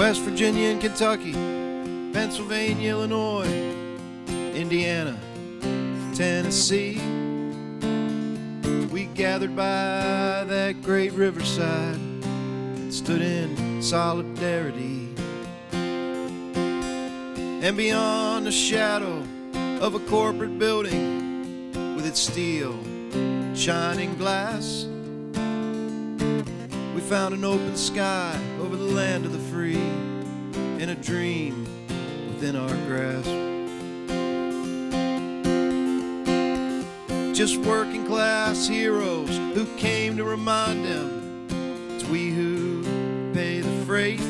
West Virginia and Kentucky, Pennsylvania, Illinois, Indiana, Tennessee. We gathered by that great riverside and stood in solidarity. And beyond the shadow of a corporate building with its steel shining glass, found an open sky over the land of the free and a dream within our grasp. Just working class heroes who came to remind them it's we who pay the freight.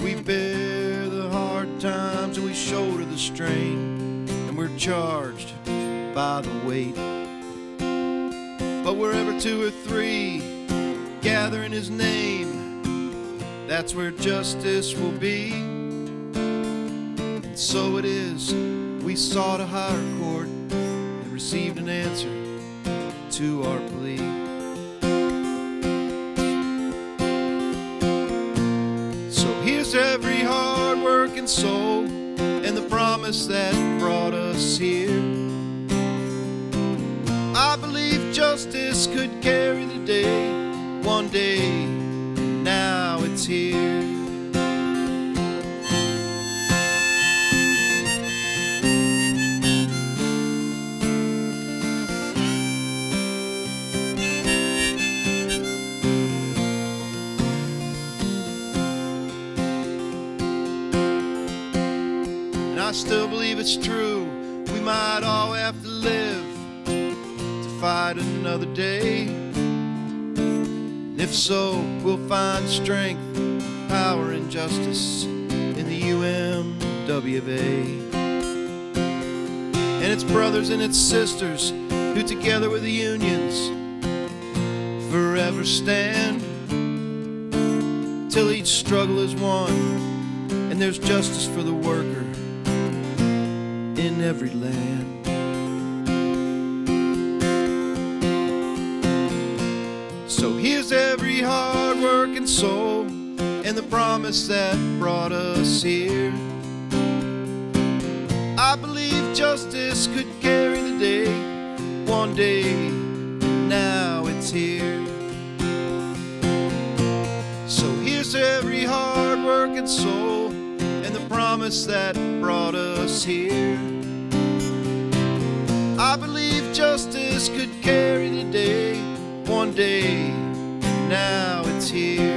We bear the hard times and we shoulder the strain, and we're charged by the weight. But wherever two or three gather in his name, that's where justice will be. And so it is, we sought a higher court and received an answer to our plea. So here's every hard working soul and the promise that brought us here. I believe justice could carry the day one day. Now it's here. And I still believe it's true. We might all have to live to fight another day. If so, we'll find strength, power, and justice in the UMWA. And its brothers and its sisters who, together with the unions, forever stand till each struggle is won and there's justice for the worker in every land. So working soul and the promise that brought us here. I believe justice could carry the day one day. Now it's here. So here's every hard working soul and the promise that brought us here. I believe justice could carry the day one day. Now it's here.